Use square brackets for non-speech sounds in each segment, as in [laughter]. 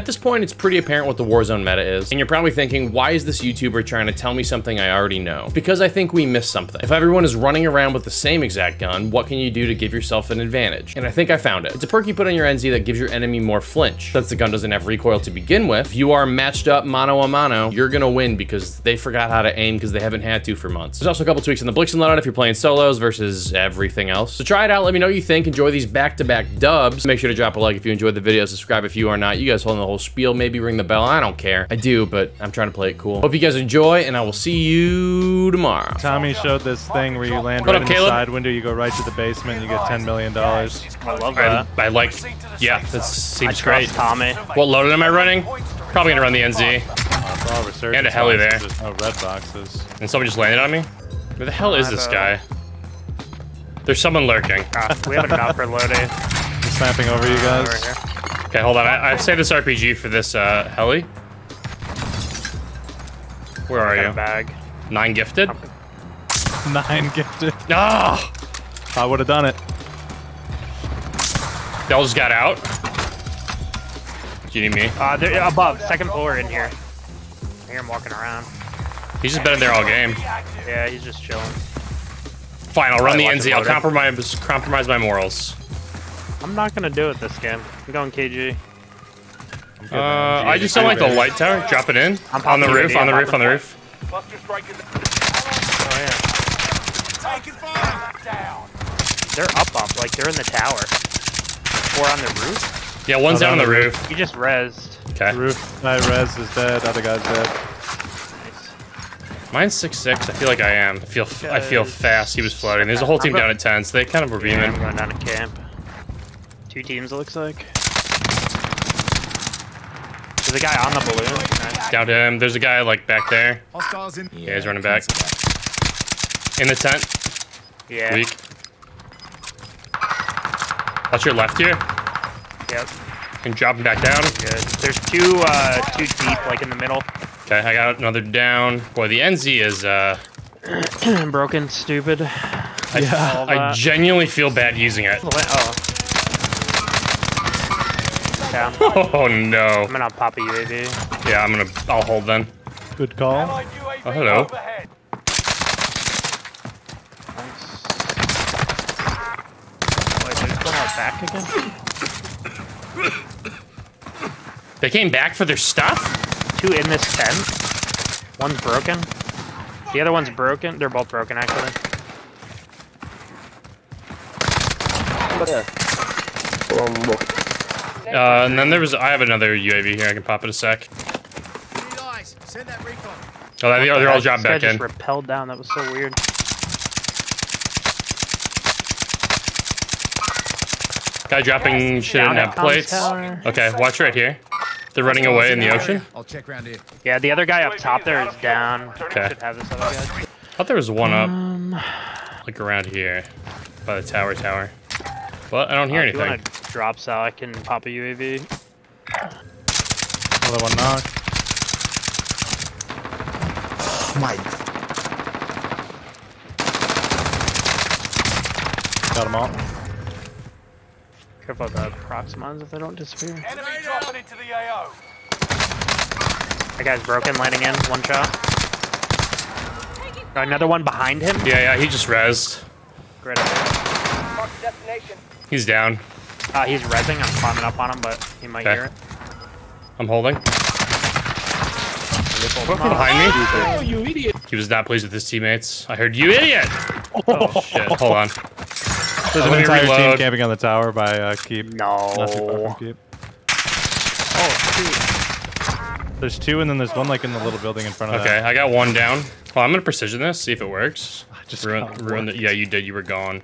At this point, it's pretty apparent what the Warzone meta is, and you're probably thinking, why is this YouTuber trying to tell me something I already know? Because I think we missed something. If everyone is running around with the same exact gun, what can you do to give yourself an advantage? And I think I found it. It's a perk you put on your NZ that gives your enemy more flinch. Since the gun doesn't have recoil to begin with, if you are matched up mano a mano, you're gonna win because they forgot how to aim because they haven't had to for months. There's also a couple tweaks in the Blixen loadout if you're playing solos versus everything else. So try it out, let me know what you think. Enjoy these back-to-back -back dubs. Make sure to drop a like if you enjoyed the video, subscribe if you are not. You guys holding the whole spiel, maybe ring the bell, I don't care. I do, but I'm trying to play it cool. Hope you guys enjoy, and I will see you tomorrow. Tommy showed this thing where you land What right up, in the side window, you go right to the basement, you get $10 million. I love that. I like, yeah, that seems trust great. Tommy. What loaded am I running? Probably gonna run the NZ. For And a heli there. There's no red boxes. And someone just landed on me? Where the hell is this guy? There's someone lurking. Ah, we have enough for loading. I'm snapping over you Over guys. Here. Okay, hold on. I, I've saved this RPG for this uh, heli. Where are you? bag. Nine gifted? Nine gifted. Ah! I would have done it. They all just got out. Do you need me? Uh, they're above, second floor in here. I hear him walking around. He's just been in there all game. Yeah, he's just chilling. Fine, I'll run the Probably watching NZ. I'll compromise compromise my morals. I'm not gonna do it this game. I'm going KG. Uh, I just don't like the light tower. Drop it in. I'm On the roof, on the I'm roof, on the roof. Oh yeah. They're up, up, like they're in the tower. Or on the roof. Yeah, one's Oh, down on the on the roof. He just rezzed. Okay. Roof, guy res is dead, other guy's dead. Nice. Mine's six six. I feel like I am. I feel I feel fast. He was floating. There's a whole team down at ten, so they kind of were Yeah, I'm beaming. going down to camp. Two teams, it looks like. There's a guy on the balloon. Nice. Down to him. There's a guy like back there. Hostiles in. Yeah, he's running back. In the tent. Yeah. Weak. Watch your left here. Yep. And drop him back down. Good. There's two, uh, two deep, like in the middle. Okay, I got another down. Boy, the NZ is uh [clears throat] Broken, stupid. I, All I genuinely feel bad using it. Oh. Down. [laughs] Oh no. I'm gonna pop a UAV. Yeah, I'm gonna I'll hold then. Good call. Oh hello. Nice. Wait, they're back again? They came back for their stuff? Two in this tent. One's broken. The other one's broken. They're both broken, actually. Uh, and then there was I have another UAV here. I can pop it a sec. Send that recon. Oh, they're, they're all This dropped guy back just in. repelled down. That was so weird. Guy dropping shit in that at Tom's plates. tower. Okay, watch right here. They're running away in the ocean. I'll check around here. Yeah, the other guy up top there is down. Okay. Should have this other guy. I thought there was one up, Um, like around here, by the tower tower. But I don't hear uh, if you anything. want to drop cell, I can pop a UAV. Another one knocked. My. Got him all. Careful of the prox mines if they don't disappear. Enemy dropping into the AO. That guy's broken, landing in. One shot. Another one behind him. Yeah, yeah, he just rezzed. Great idea. He's down. Uh, he's rezzing. I'm climbing up on him, but he might Okay. hear it. I'm holding. Come on. Behind me. Oh, you idiot. He was not pleased with his teammates. I heard you idiot. Oh shit. Hold on. There's an me entire team camping on the tower by uh, Keep. Not too far No. from Keep. Oh, shoot. There's two, and then there's one like in the little building in front of Okay, that. I got one down. Well, I'm gonna precision this, see if it works. I [sighs] just Ruin, got ruin the, yeah, you did. You were gone.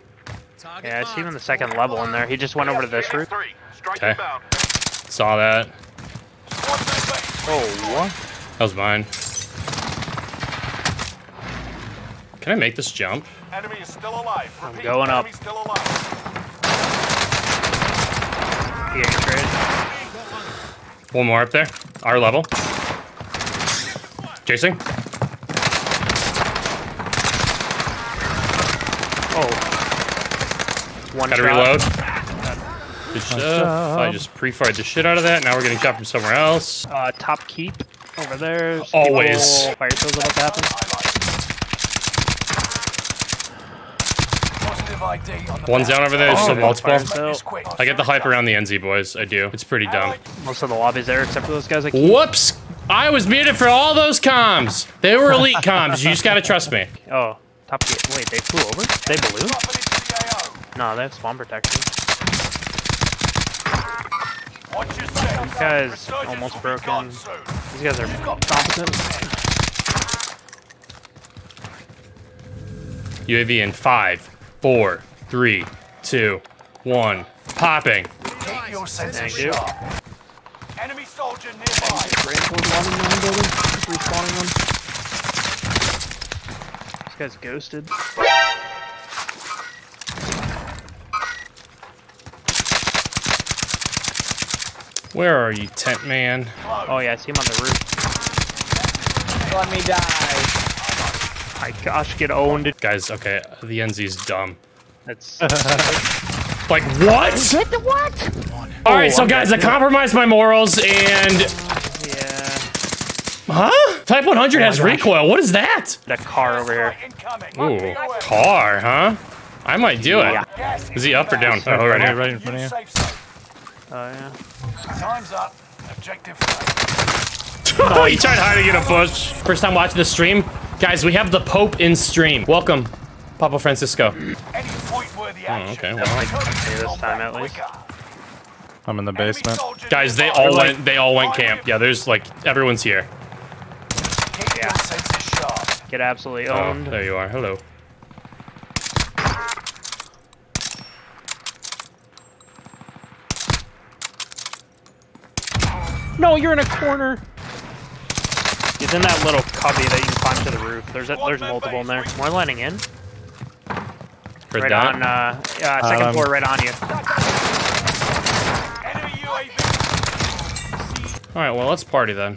Yeah, I see him in the second level in there. He just went over to this roof. Okay. Saw that. Oh, what? That was mine. Can I make this jump? Enemy is still alive. I'm Repeat, going up. still alive. He. One more up there. Our level. Chasing. Oh. One Gotta shot. reload. Good stuff. I just pre-fired the shit out of that. Now we're getting shot from somewhere else. Uh, top keep over there. There's Always. people- Fire sales about to happen. Positive ID on the One's down over there. There's Oh, still multiple. fire sale. I get the hype around the NZ boys. I do. It's pretty dumb. Most of the lobbies there, except for those guys. I keep. Whoops! I was muted for all those comms. They were elite comms. You just gotta trust me. Oh, top keep. Wait, they flew over? They balloon? Dropping into the AO. No, they have spawn protection. Watch your step. guys Resurgence almost broken. These guys are competent. UAV in five, four, three, two, one. Popping. Keep your Thank you. sharp. Enemy soldier nearby. This guy's ghosted. Where are you, tent man? Oh yeah, I see him on the roof. Let me die. My gosh, get owned. Guys, okay, the NZ's dumb. That's [laughs] Like, what? What? Alright, so guys, I compromised my morals and. yeah. Huh? Type 100 has recoil. What is that? That car over here. Incoming. Ooh, car, huh? I might do it. Yeah. Is he up or down? Oh, right Right, here. right in front of you. Safe zone. Oh yeah. Time's up. Objective failed. [laughs] Oh, he tried hiding in a bush. First time watching the stream. Guys, we have the Pope in stream. Welcome, Papa Francisco. Any point-worthy oh, action. okay, well. Okay, this time at least. I'm in the basement. Guys, they nearby. all went they all went camp. Yeah, there's like everyone's here. Keep your senses sharp. Get absolutely Oh, owned. there you are. Hello. No, you're in a corner. He's in that little cubby that you can climb to the roof. There's a, there's multiple in there. More landing in. For Right that. on. Uh, uh, second Um, floor, right on you. All right, well, let's party then.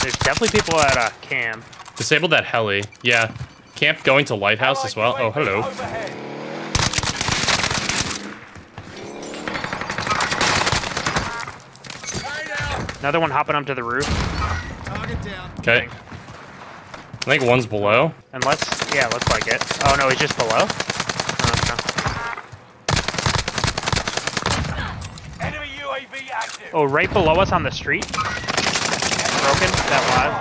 There's definitely people at uh, cam. Disabled that heli. Yeah. Camp going to lighthouse as well. Oh, hello. Another one hopping up to the roof. Okay. I think one's below. Unless, yeah, looks like it. Oh no, he's just below. Oh, no. Enemy UAV active. Oh, right below us on the street. Broken. That live.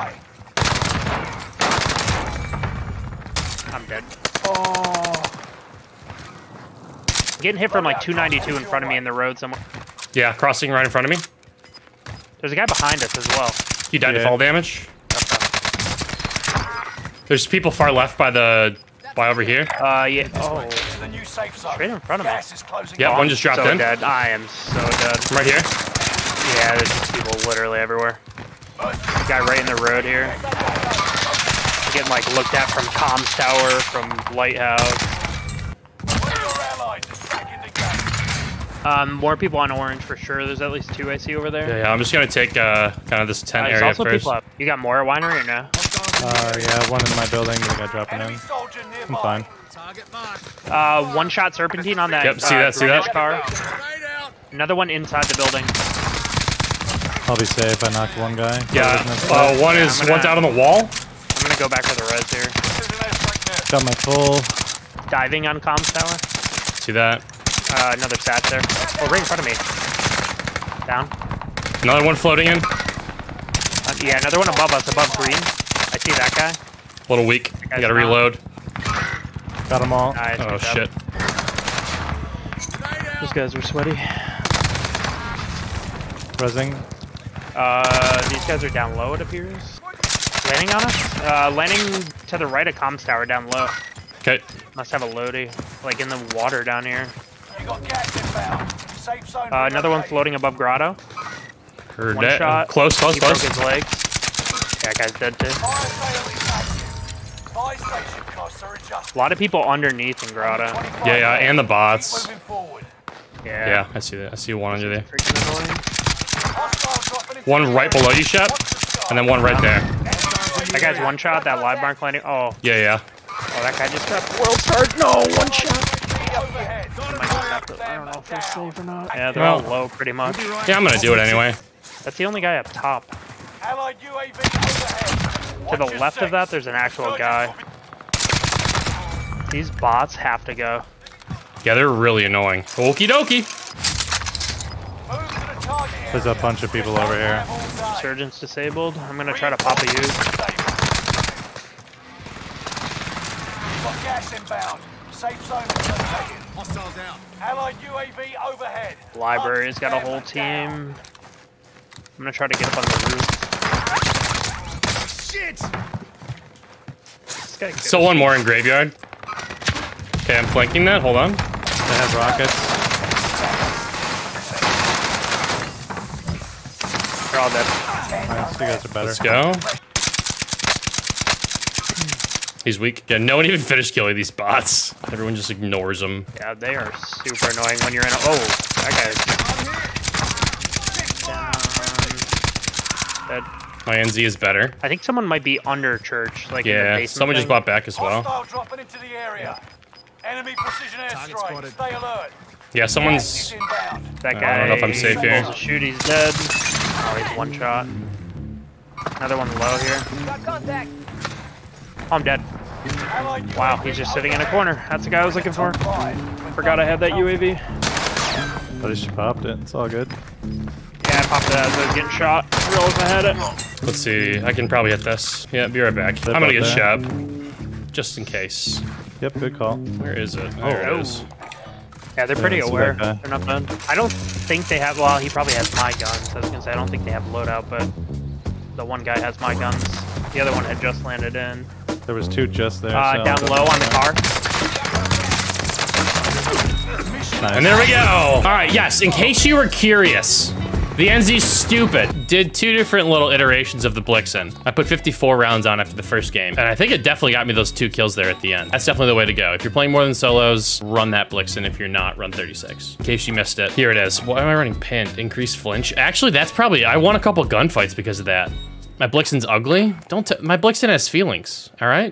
I'm dead. Oh. Getting hit from like 292 in front of me in the road somewhere. Yeah, crossing right in front of me. There's a guy behind us as well. He died to Yeah. fall damage. There's people far left by the by over here. Uh, yeah. Oh, To the new safe zone. Straight in front of me. Gas is closing Yeah, in. one just dropped so in. dead. I am so dead. Right here. Yeah, there's just people literally everywhere. Guy right in the road here. Getting like looked at from comms tower, from lighthouse. One of your allies is back in the game. Um, more people on orange for sure. There's at least two I see over there. Yeah, yeah. I'm just gonna take uh kind of this tent Uh, area also first. people up. You got more at winery or no? Uh, yeah, one in my building. The guy dropping in. I'm fine. Uh, one shot serpentine on that. Yep, see uh, that, see that? Car. Another one inside the building. I'll be safe. I knocked one guy. Yeah. Wasn't it? Uh, one is I'm gonna- one down on the wall. I'm gonna go back for the res here. Got my full. Diving on comms tower. See that? Uh, another sat there. Oh, right in front of me. Down. Another one floating in. Uh, yeah, another one above us, above green. I see that guy. A little weak. I gotta down. reload. Got them all. Nice. Oh shit. Straight out. Those guys were sweaty. Resing. Uh, these guys are down low, it appears. Landing on us? Uh, landing to the right of comms tower down low. Okay. Must have a loadie, like in the water down here. You got gas inbound. Safe zone. Uh, another one floating above grotto. Heard One that. shot. Close, close, he broke close. his legs. That guy's dead too. Fire sale is active. Buy station costs are adjusted. A lot of people underneath in grotto. Yeah, yeah, and the bots. Yeah. Yeah, I see that. I see one under there. Freaking annoying. Hostiles dropping into One right below you, Shep, Watch the sky. and then one right there. That guy's one shot, that live mark landing. Oh, Yeah, yeah. oh, that guy just got world start. No, one shot. Overhead. but I don't know if they're safe or not. Yeah, they're all low pretty much. Yeah, I'm gonna do it anyway. That's the only guy up top. Allied UAV overhead. To the left of that, there's an actual guy. These bots have to go. Yeah, they're really annoying. Okie dokie. Move to the target area. There's a bunch of people over here. Have all day. Surgeon's disabled. I'm gonna try to pop a use. Gas inbound. Safe zone located. Hostile down. Allied UAV overhead. Library's got a whole Hunt them down. team. I'm gonna try to get up on the roof. Shit! This guy So one more in graveyard. Okay, I'm flanking that. Hold on. They have rockets. They're all dead. Nice, you guys are better. Let's go. He's weak. Yeah, no one even finished killing these bots. Everyone just ignores them. Yeah, they are super annoying when you're in a. Oh, that guy's dead. My NZ is better. I think someone might be under church, like in the Yeah, basement. someone just bought back as well. Hostile dropping into the area. Enemy precision Target Stay alert. Yeah, someone's. inbound. That I don't know if I'm safe here. pulls Shoot, he's dead. Oh, he's one shot. Another one low here. Oh, I'm dead. Allied Wow, he's just sitting in a corner. That's the guy I was looking for. Forgot I had that UAV. At oh, least you popped it. It's all good. Yeah, I popped that as I was getting shot. Realized I had it. Let's see. I can probably hit this. Yeah, be right back. They're I'm gonna get both shot. Just in case. Yep, good call. Where is it? There Oh. it is. Yeah, they're pretty Yeah, I aware. They're not bad. I don't think they have. Well, he probably has my guns. I was gonna say I don't think they have a loadout, but the one guy has my guns. The other one had just landed in. There was two just there. Uh, so down low on the car. Nice. And there we go. All right, yes, in case you were curious, the NZ's stupid. Did two different little iterations of the Blixen. I put 54 rounds on after the first game, and I think it definitely got me those two kills there at the end. That's definitely the way to go. If you're playing more than solos, run that Blixen. If you're not, run 36. In case you missed it, here it is. Why am I running pinned? Increased flinch. Actually, that's probably, I won a couple gunfights because of that. My Blixen's ugly? Don't, my Blixen has feelings, all right?